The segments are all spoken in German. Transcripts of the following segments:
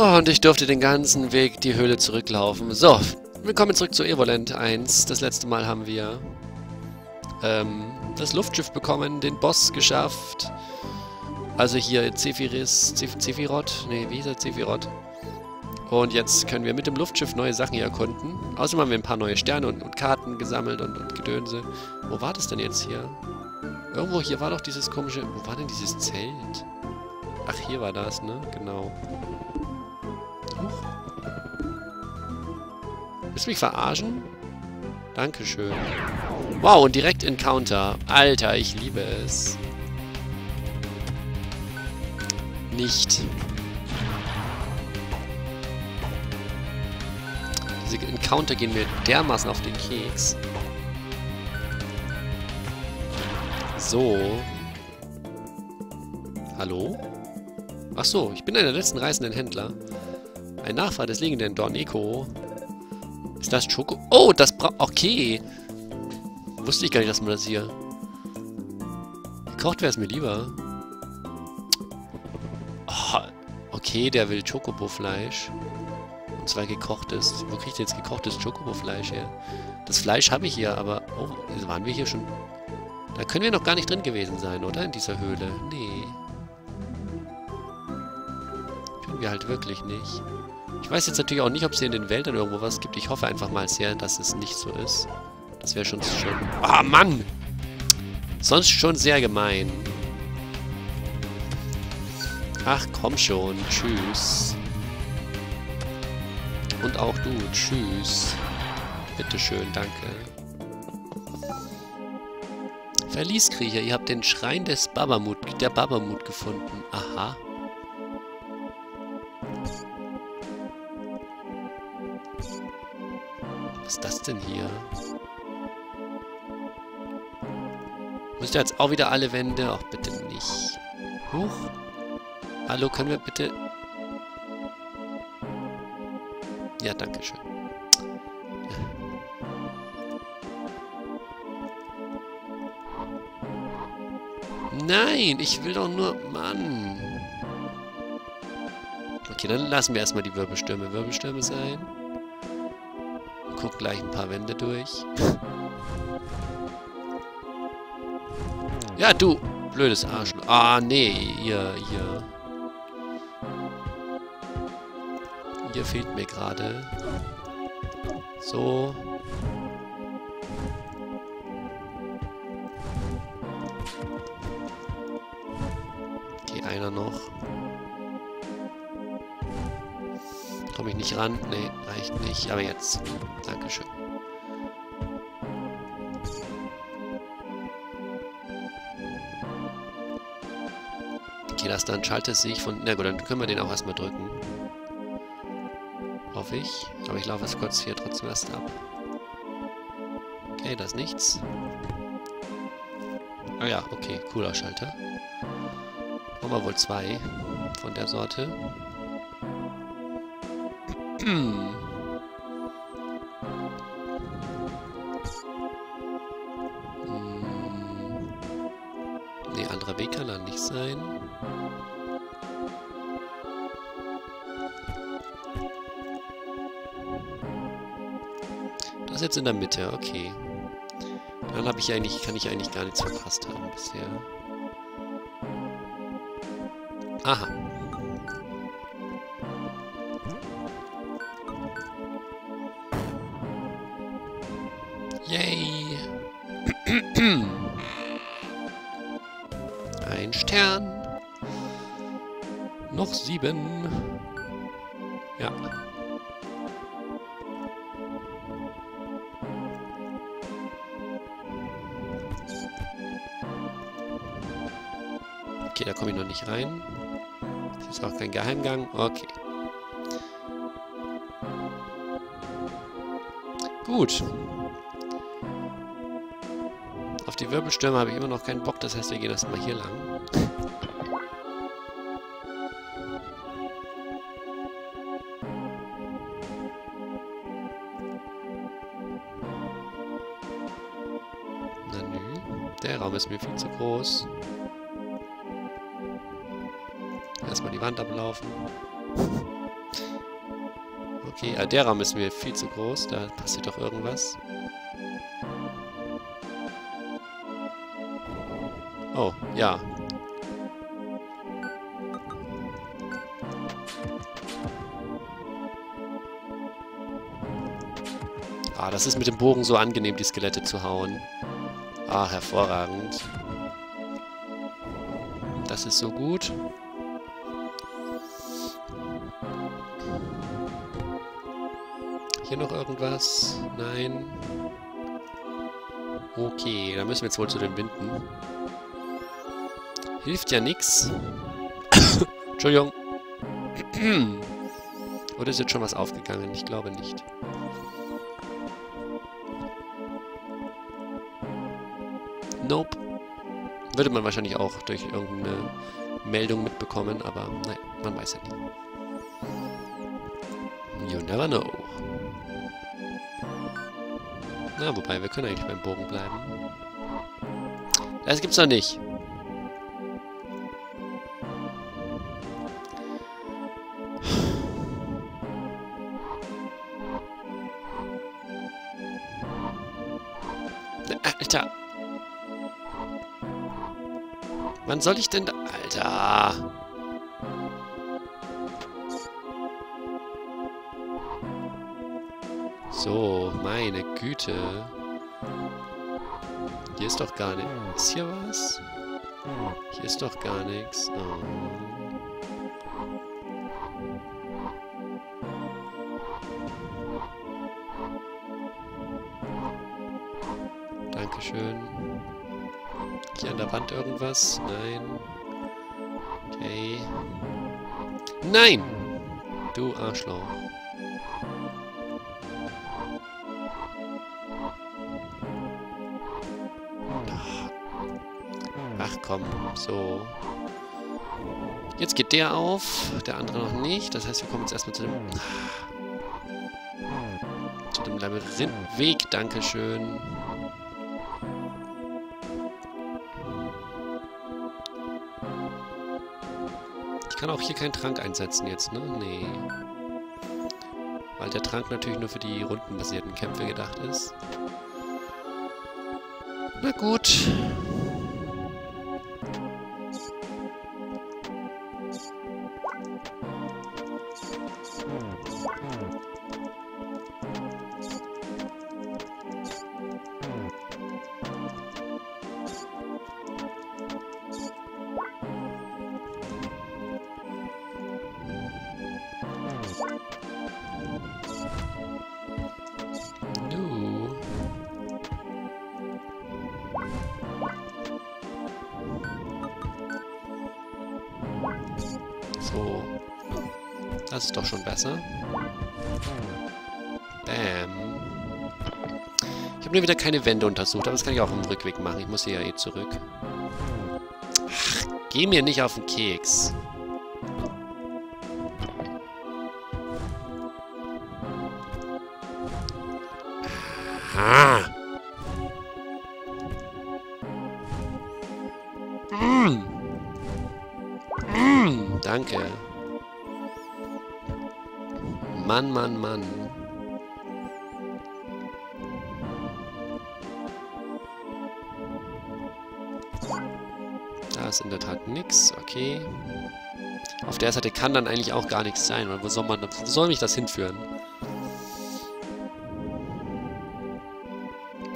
Oh, und ich durfte den ganzen Weg die Höhle zurücklaufen. So, willkommen zurück zu Evolent 1. Das letzte Mal haben wir ähm, das Luftschiff bekommen, den Boss geschafft. Also hier Zephyris, Zephyrot, nee, wie hieß er? Zephyrot. Und jetzt können wir mit dem Luftschiff neue Sachen hier erkunden. Außerdem haben wir ein paar neue Sterne und, und Karten gesammelt und, und Gedönse. Wo war das denn jetzt hier? Irgendwo hier war doch dieses komische... Wo war denn dieses Zelt? Ach, hier war das, ne? Genau. Willst du mich verarschen? Dankeschön. Wow, und direkt Encounter. Alter, ich liebe es. Nicht. Diese Encounter gehen mir dermaßen auf den Keks. So. Hallo? Ach so, ich bin einer der letzten reisenden Händler. Ein Nachfahr des legendären Don Eco. Ist das Schoko? Oh, das bra... Okay. Wusste ich gar nicht, dass man das hier... Gekocht wäre es mir lieber. Oh, okay, der will Chocobo-Fleisch. Und zwar gekochtes. Wo kriegt ihr jetzt gekochtes Chocobo-Fleisch her? Das Fleisch habe ich hier, aber... Oh, waren wir hier schon... Da können wir noch gar nicht drin gewesen sein, oder? In dieser Höhle. Nee. Können wir halt wirklich nicht. Ich weiß jetzt natürlich auch nicht, ob es hier in den Wäldern irgendwo was gibt. Ich hoffe einfach mal sehr, dass es nicht so ist. Das wäre schon schon... Ah, Mann! Sonst schon sehr gemein. Ach, komm schon. Tschüss. Und auch du. Tschüss. Bitteschön, danke. Verlieskriecher, ihr habt den Schrein des Babamut, der Babamut gefunden. Aha. Was ist das denn hier? Müsst ihr jetzt auch wieder alle Wände? Ach, bitte nicht. Huch. Hallo, können wir bitte... Ja, danke schön. Nein, ich will doch nur... Mann. Okay, dann lassen wir erstmal die Wirbelstürme Wirbelstürme sein. Guck gleich ein paar Wände durch. ja, du! Blödes Arschloch. Ah, nee, ihr, ihr... Ihr fehlt mir gerade. So. Okay, einer noch. Komme ich nicht ran? Nee, reicht nicht. Aber jetzt. Dankeschön. Okay, das dann schaltet sich von... Na gut, dann können wir den auch erstmal drücken. Hoffe ich. Aber ich laufe es kurz hier trotzdem erst ab. Okay, das ist nichts. Ah ja, okay, cooler Schalter. Brauchen wir wohl zwei von der Sorte. Hm. Nee, anderer Weg kann da nicht sein. Das ist jetzt in der Mitte, okay. Dann habe ich eigentlich, kann ich eigentlich gar nichts verpasst haben bisher. Aha. Noch sieben. Ja. Okay, da komme ich noch nicht rein. Das ist auch kein Geheimgang. Okay. Gut. Auf die Wirbelstürme habe ich immer noch keinen Bock, das heißt, wir gehen erstmal hier lang. Ist mir viel zu groß. Erstmal die Wand ablaufen. Okay, ah, der Raum ist mir viel zu groß. Da passiert doch irgendwas. Oh, ja. Ah, das ist mit dem Bogen so angenehm, die Skelette zu hauen. Ah, hervorragend. Das ist so gut. Hier noch irgendwas? Nein. Okay, dann müssen wir jetzt wohl zu den Winden. Hilft ja nix. Entschuldigung. Oder ist jetzt schon was aufgegangen? Ich glaube nicht. Nope. Würde man wahrscheinlich auch durch irgendeine Meldung mitbekommen, aber nein, man weiß ja nie. You never know. Na, wobei, wir können eigentlich beim Bogen bleiben. Das gibt's doch nicht. Wann soll ich denn da... Alter. So, meine Güte. Hier ist doch gar nichts. Ist hier was? Hier ist doch gar nichts. Oh. Der Wand irgendwas? Nein. Okay. Nein! Du Arschloch. Ach komm, so. Jetzt geht der auf, der andere noch nicht. Das heißt, wir kommen jetzt erstmal zu dem... Zu dem Labyrinthweg, Dankeschön. Kann auch hier keinen Trank einsetzen jetzt, ne? Nee. Weil der Trank natürlich nur für die rundenbasierten Kämpfe gedacht ist. Na gut. Habe nur wieder keine Wände untersucht, aber das kann ich auch im Rückweg machen. Ich muss hier ja eh zurück. Ach, geh mir nicht auf den Keks. Ah. Der Seite kann dann eigentlich auch gar nichts sein, weil wo soll man, wo soll mich das hinführen?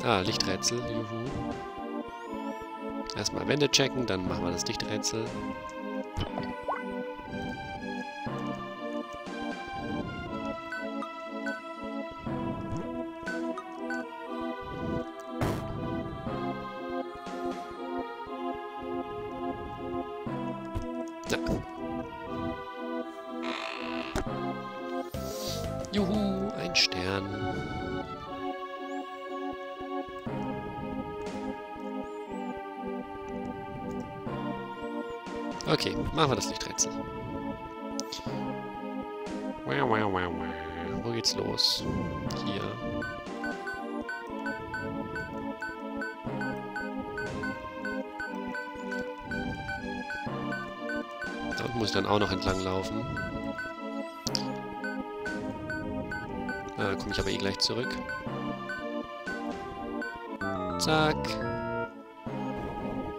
Ah, Lichträtsel, juhu. Erstmal Wände checken, dann machen wir das Lichträtsel. Juhu, ein Stern. Okay, machen wir das Lichträtsel. Wo geht's los? Hier. Unten muss ich dann auch noch entlang laufen. Da komme ich aber eh gleich zurück. Zack.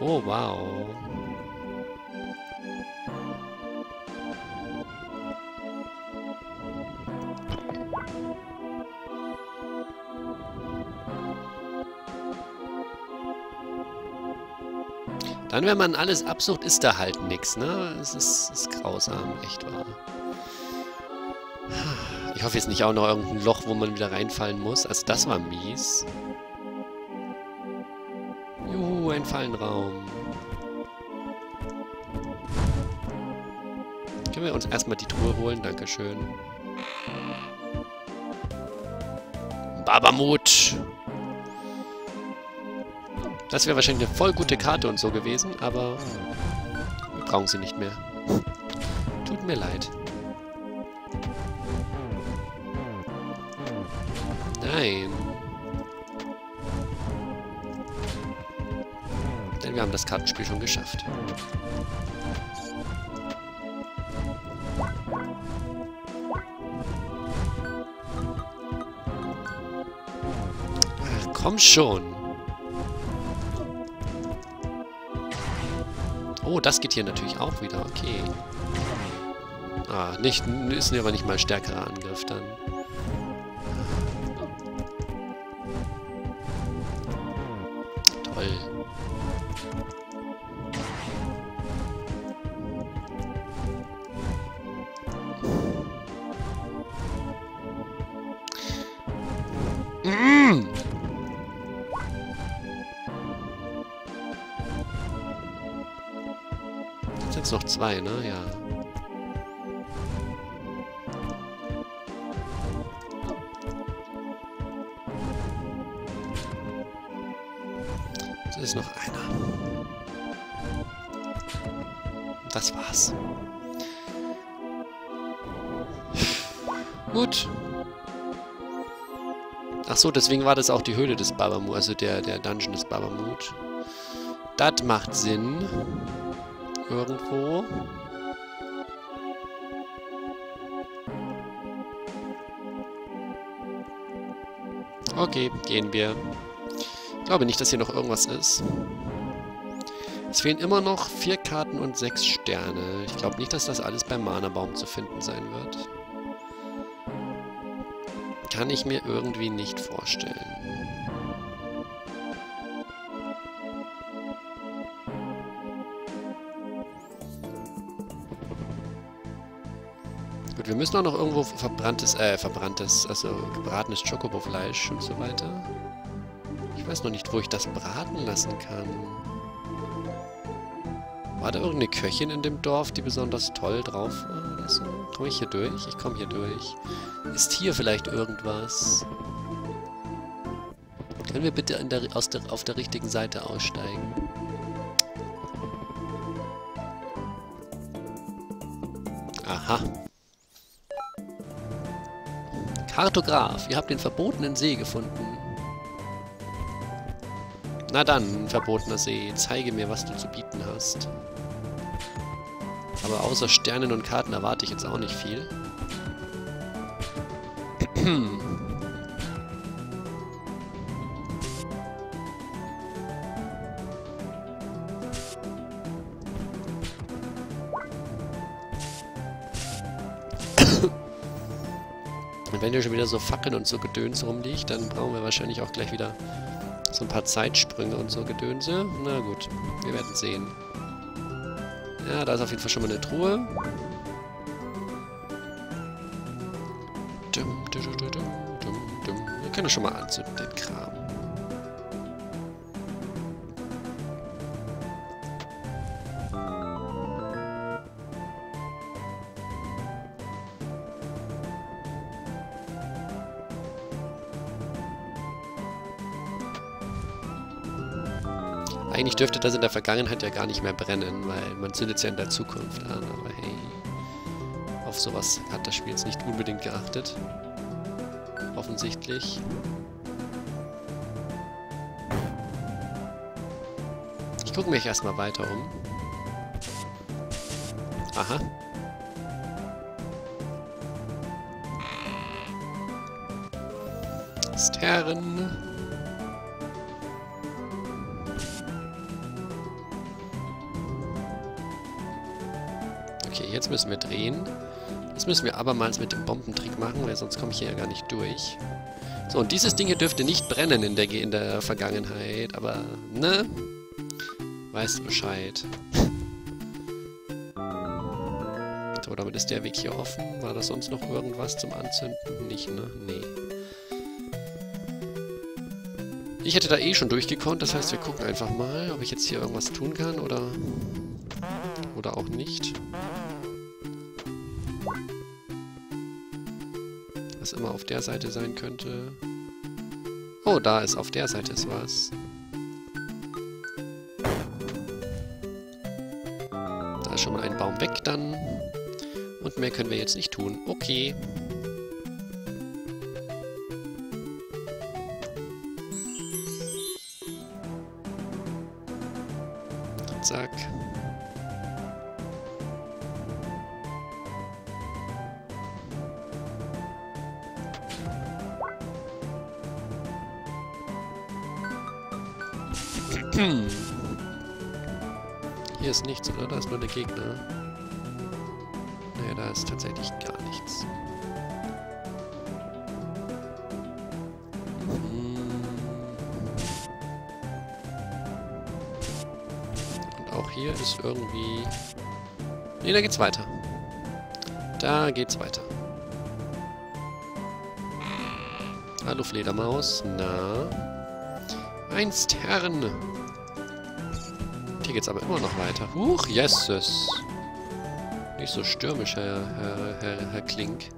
Oh, wow. Dann, wenn man alles absucht, ist da halt nichts, ne? Es ist, ist grausam, echt wahr. Ich hoffe jetzt nicht auch noch irgendein Loch, wo man wieder reinfallen muss. Also das war mies. Juhu, ein Fallenraum. Können wir uns erstmal die Truhe holen? Dankeschön. Babamut! Das wäre wahrscheinlich eine voll gute Karte und so gewesen, aber wir brauchen sie nicht mehr. Tut mir leid. Denn wir haben das Kartenspiel schon geschafft. Ach, komm schon. Oh, das geht hier natürlich auch wieder. Okay. Ah, nicht, ist aber nicht mal stärkerer Angriff dann. 2, ne? Ja. Da ist noch einer. Das war's. Gut. Ach so, deswegen war das auch die Höhle des Babamut, also der, der Dungeon des Babamut. Das macht Sinn irgendwo. Okay, gehen wir. Ich glaube nicht, dass hier noch irgendwas ist. Es fehlen immer noch vier Karten und sechs Sterne. Ich glaube nicht, dass das alles beim Mana-Baum zu finden sein wird. Kann ich mir irgendwie nicht vorstellen. Gut, wir müssen auch noch irgendwo verbranntes, äh, verbranntes, also gebratenes Chocobo-Fleisch und so weiter. Ich weiß noch nicht, wo ich das braten lassen kann. War da irgendeine Köchin in dem Dorf, die besonders toll drauf war oder so? Komme ich hier durch? Ich komme hier durch. Ist hier vielleicht irgendwas? Können wir bitte der, aus der, auf der richtigen Seite aussteigen? Aha. Kartograf, ihr habt den verbotenen See gefunden. Na dann, verbotener See, zeige mir, was du zu bieten hast. Aber außer Sternen und Karten erwarte ich jetzt auch nicht viel. wenn hier schon wieder so Fackeln und so Gedöns rumliegt, dann brauchen wir wahrscheinlich auch gleich wieder so ein paar Zeitsprünge und so Gedönse. Na gut, wir werden sehen. Ja, da ist auf jeden Fall schon mal eine Truhe. Wir können schon mal anzünden, den Kram. Dürfte das in der Vergangenheit ja gar nicht mehr brennen, weil man zündet es ja in der Zukunft an, aber hey. Auf sowas hat das Spiel jetzt nicht unbedingt geachtet. Offensichtlich. Ich gucke mich erstmal weiter um. Aha. Einst müssen wir drehen. Das müssen wir abermals mit dem Bombentrick machen, weil sonst komme ich hier ja gar nicht durch. So, und dieses Ding hier dürfte nicht brennen in der, in der Vergangenheit, aber, ne? Weißt du Bescheid. So, damit ist der Weg hier offen. War da sonst noch irgendwas zum Anzünden? Nicht, ne? Nee. Ich hätte da eh schon durchgekonnt, das heißt, wir gucken einfach mal, ob ich jetzt hier irgendwas tun kann oder... Oder auch nicht. Was immer auf der Seite sein könnte. Oh, da ist auf der Seite ist was. Da ist schon mal ein Baum weg dann. Und mehr können wir jetzt nicht tun. Okay. Gegner. Nee, da ist tatsächlich gar nichts. Und auch hier ist irgendwie... Nee, da geht's weiter. Da geht's weiter. Hallo Fledermaus. Na? Einst Herren. Hier geht's aber immer noch weiter. Huch, yeses. Nicht so stürmisch, Herr, Herr, Herr, Herr Klink.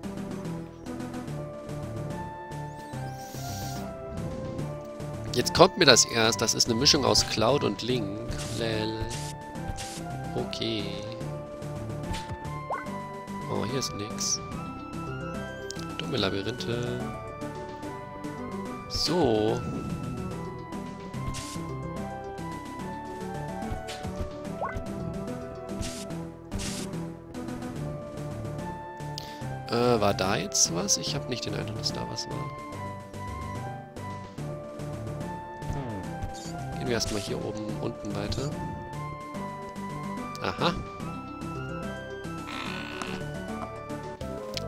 Jetzt kommt mir das erst. Das ist eine Mischung aus Cloud und Link. Lel. Okay. Oh, hier ist nix. Dumme Labyrinthe. So. War da jetzt was? Ich habe nicht den Eindruck, dass da was war. Gehen wir erstmal hier oben unten weiter. Aha.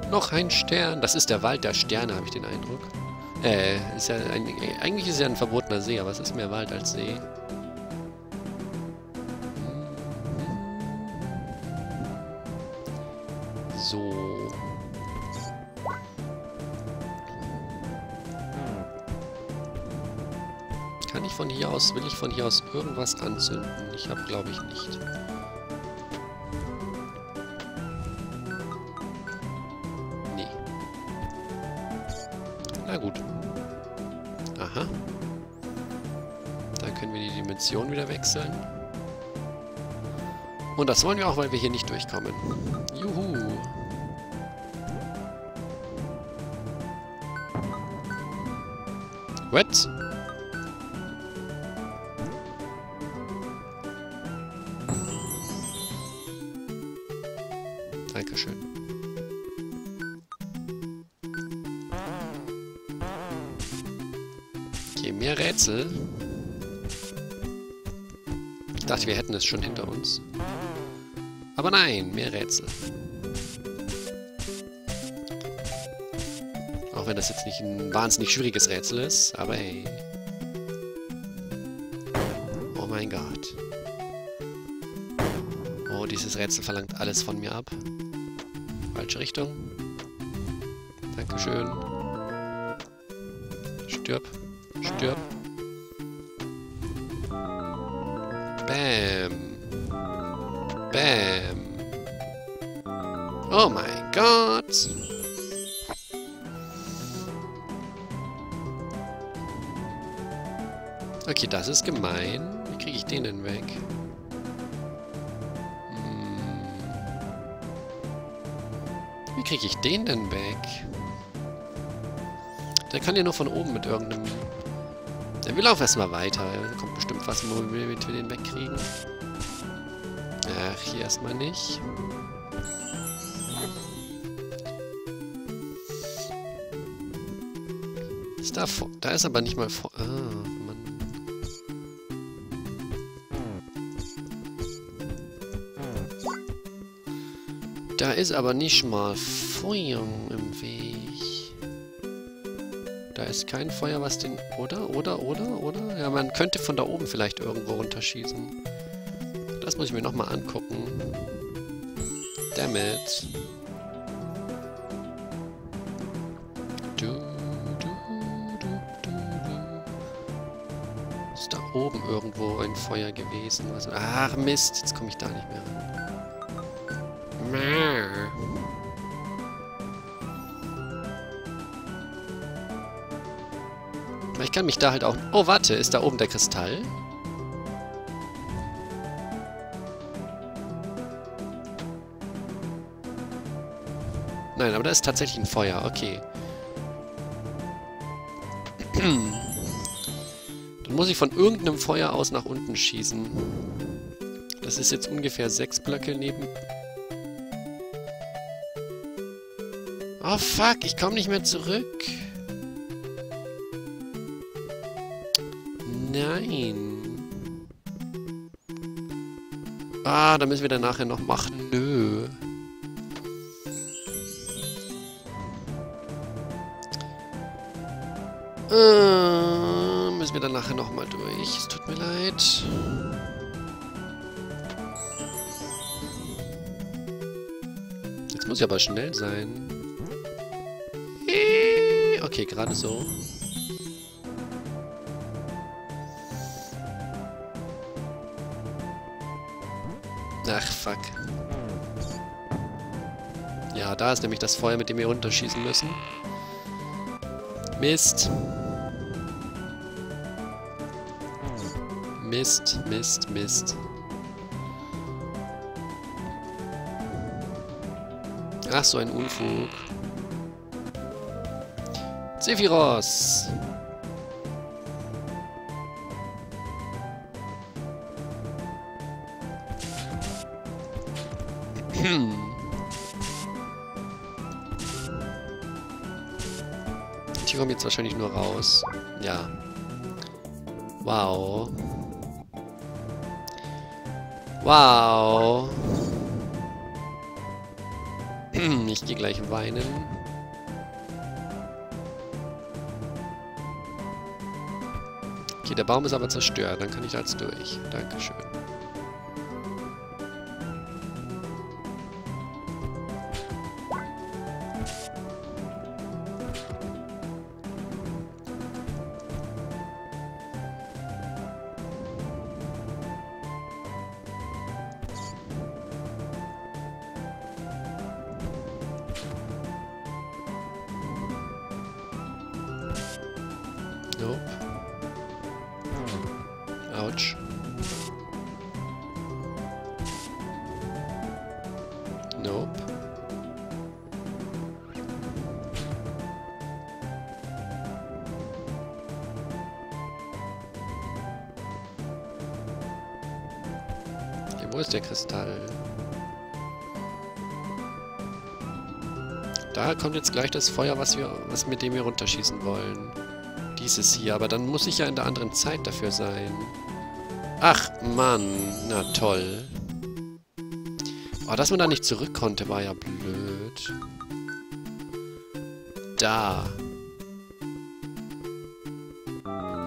Noch ein Stern. Das ist der Wald der Sterne, habe ich den Eindruck. Äh, ist ja ein, eigentlich ist ja ein verbotener See, aber es ist mehr Wald als See. Aus, will ich von hier aus irgendwas anzünden? Ich habe, glaube ich, nicht. Nee. Na gut. Aha. Da können wir die Dimension wieder wechseln. Und das wollen wir auch, weil wir hier nicht durchkommen. Juhu. What? Rätsel. Ich dachte, wir hätten es schon hinter uns. Aber nein, mehr Rätsel. Auch wenn das jetzt nicht ein wahnsinnig schwieriges Rätsel ist, aber hey. Oh mein Gott. Oh, dieses Rätsel verlangt alles von mir ab. Falsche Richtung. Dankeschön. Stirb. Oh mein Gott. Okay, das ist gemein. Wie kriege ich den denn weg? Hm. Wie kriege ich den denn weg? Der kann ja nur von oben mit irgendeinem... Der will auch erstmal weiter. Da kommt bestimmt was, womit wir den wegkriegen. Ach, hier erstmal nicht. Da, da ist aber nicht mal... Ah, Mann. Da ist aber nicht mal Feuer im Weg. Da ist kein Feuer, was den... Oder? Oder? Oder? Oder? Ja, man könnte von da oben vielleicht irgendwo runterschießen. Das muss ich mir nochmal angucken. Dammit. Du, oben irgendwo ein Feuer gewesen? Also, ach Mist, jetzt komme ich da nicht mehr ran. Ich kann mich da halt auch... Oh, warte, ist da oben der Kristall? Nein, aber da ist tatsächlich ein Feuer. Okay. Muss ich von irgendeinem Feuer aus nach unten schießen. Das ist jetzt ungefähr sechs Blöcke neben... Oh fuck, ich komme nicht mehr zurück. Nein. Ah, da müssen wir dann nachher noch machen. Nö. Äh, nachher nochmal durch. Es tut mir leid. Jetzt muss ich aber schnell sein. Okay, gerade so. Ach, fuck. Ja, da ist nämlich das Feuer, mit dem wir runterschießen müssen. Mist. Mist, Mist, Mist. Ach, so ein Unfug. Sephiros! Hm. Die kommen jetzt wahrscheinlich nur raus. Ja. Wow. Wow. ich gehe gleich weinen. Okay, der Baum ist aber zerstört. Dann kann ich als durch. Dankeschön. Ist der Kristall? Da kommt jetzt gleich das Feuer, was wir, was mit dem wir runterschießen wollen. Dieses hier, aber dann muss ich ja in der anderen Zeit dafür sein. Ach, Mann. Na toll. Oh, dass man da nicht zurück konnte, war ja blöd. Da.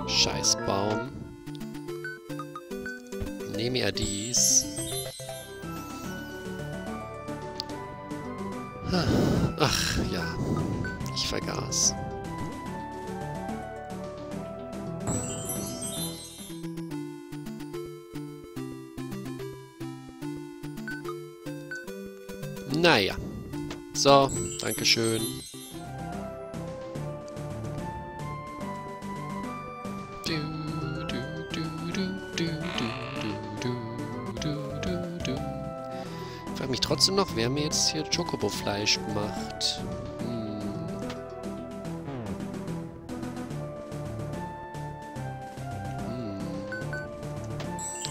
Scheiß Baum. Nehme er dies. Ach, ja. Ich vergaß. Naja. So, Dankeschön. Trotzdem noch, wer mir jetzt hier Chocobo-Fleisch macht. Hm. Hm.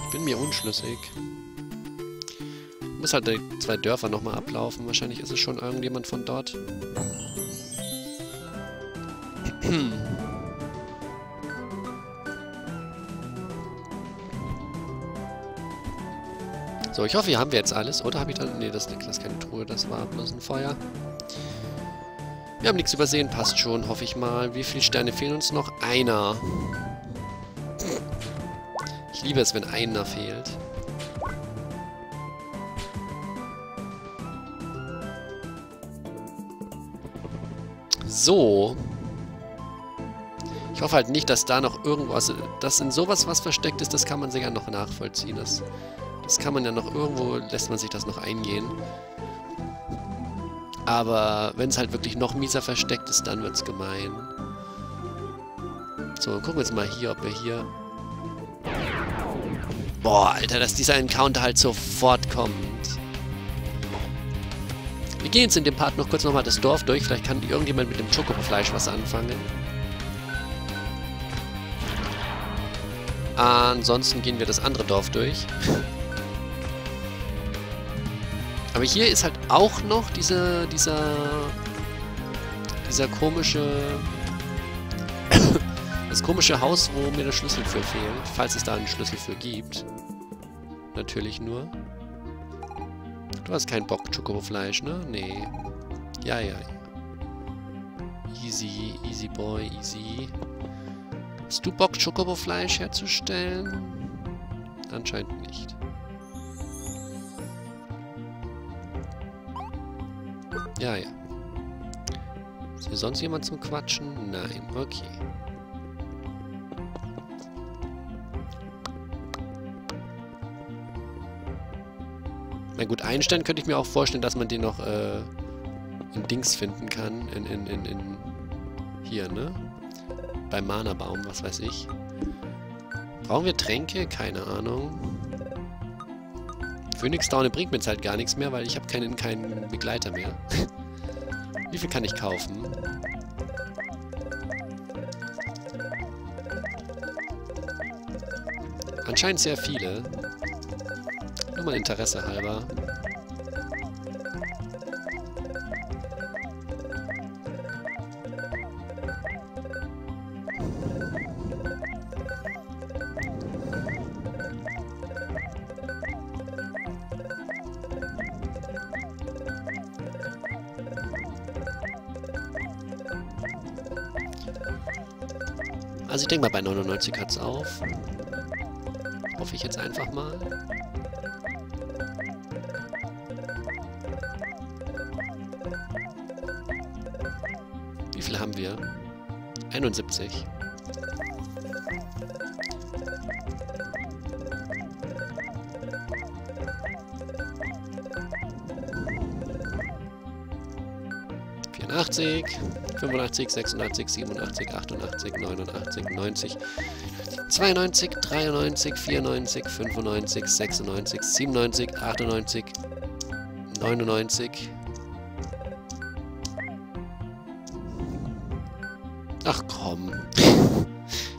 Ich bin mir unschlüssig. Muss halt die zwei Dörfer nochmal ablaufen. Wahrscheinlich ist es schon irgendjemand von dort. So, ich hoffe, hier haben wir jetzt alles. Oder habe ich da... Ne, das, das ist keine Truhe, das war bloß ein Feuer. Wir haben nichts übersehen, passt schon, hoffe ich mal. Wie viele Sterne fehlen uns noch? Einer. Ich liebe es, wenn einer fehlt. So. Ich hoffe halt nicht, dass da noch irgendwas... Dass in sowas was versteckt ist, das kann man sicher noch nachvollziehen. Das, das kann man ja noch irgendwo... Lässt man sich das noch eingehen. Aber wenn es halt wirklich noch mieser versteckt ist, dann wird es gemein. So, gucken wir jetzt mal hier, ob wir hier... Boah, Alter, dass dieser Encounter halt sofort kommt. Wir gehen jetzt in dem Part noch kurz nochmal das Dorf durch. Vielleicht kann irgendjemand mit dem Schokofleisch was anfangen. Ansonsten gehen wir das andere Dorf durch. Aber hier ist halt auch noch diese, dieser, dieser komische, das komische Haus, wo mir der Schlüssel für fehlt. Falls es da einen Schlüssel für gibt. Natürlich nur. Du hast keinen Bock, Schokofleisch, ne? Nee. Ja, ja, ja. Easy, easy boy, easy. Hast du Bock, Schokofleisch herzustellen? Anscheinend nicht. Ja, ja. Ist hier sonst jemand zum Quatschen? Nein, okay. Na gut, einstellen könnte ich mir auch vorstellen, dass man den noch äh, in Dings finden kann. In, in, in, in hier, ne? Beim Mana-Baum, was weiß ich. Brauchen wir Tränke? Keine Ahnung. Phoenix Down bringt mir jetzt halt gar nichts mehr, weil ich habe keinen, keinen Begleiter mehr. Wie viel kann ich kaufen? Anscheinend sehr viele. Nur mal Interesse halber. Also ich denke mal, bei 99 hört es auf. Hoffe ich jetzt einfach mal. Wie viel haben wir? 71. Vierundachtzig, 85, 86, 87, 88, 89, 90, 92, 93, 94, 95, 96, 97, 98, 99. Ach komm.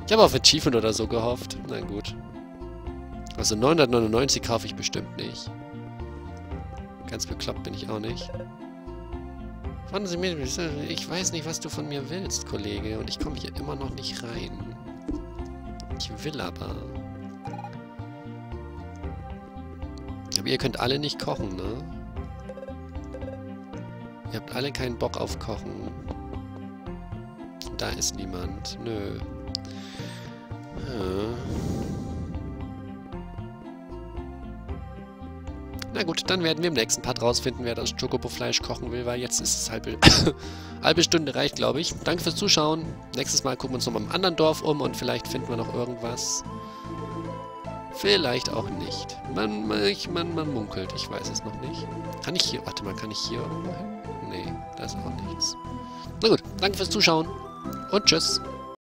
Ich habe auf Achievement oder so gehofft. Na gut. Also 999 kaufe ich bestimmt nicht. Ganz bekloppt bin ich auch nicht. Warten Sie mir, ich weiß nicht, was du von mir willst, Kollege. Und ich komme hier immer noch nicht rein. Ich will aber. Aber ihr könnt alle nicht kochen, ne? Ihr habt alle keinen Bock auf Kochen. Da ist niemand. Nö. Hm. Gut, dann werden wir im nächsten Part rausfinden, wer das Chocobo-Fleisch kochen will, weil jetzt ist es halbe, halbe Stunde reicht, glaube ich. Danke fürs Zuschauen. Nächstes Mal gucken wir uns nochmal im anderen Dorf um und vielleicht finden wir noch irgendwas. Vielleicht auch nicht. Man, man, man munkelt, ich weiß es noch nicht. Kann ich hier... Warte mal, kann ich hier irgendwo hin? Nee, da ist auch nichts. Na gut, danke fürs Zuschauen und tschüss.